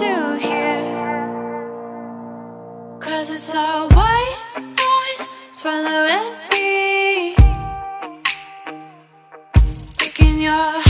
to Cause it's all white noise swallowing me. Picking your